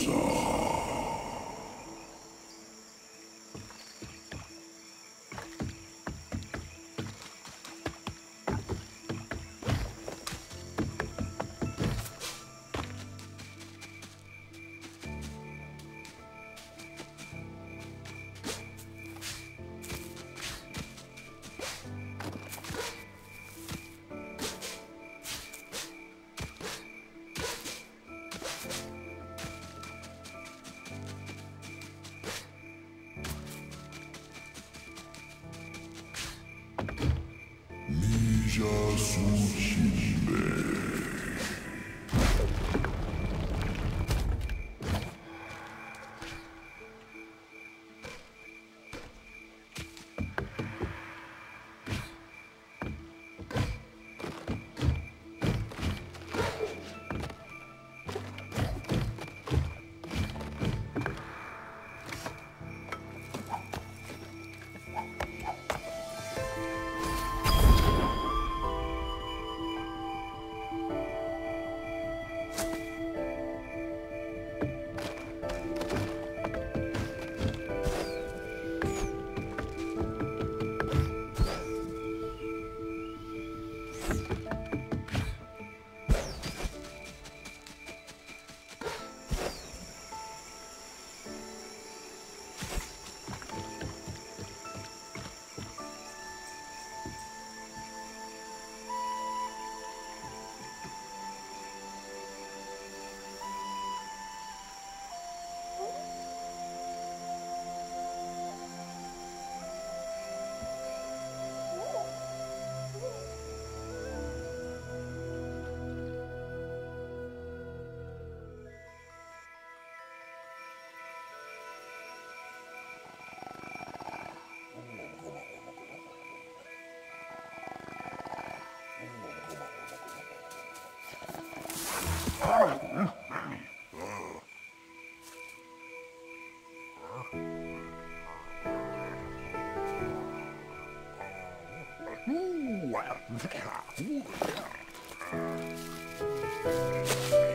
song. já surgirei. Hey.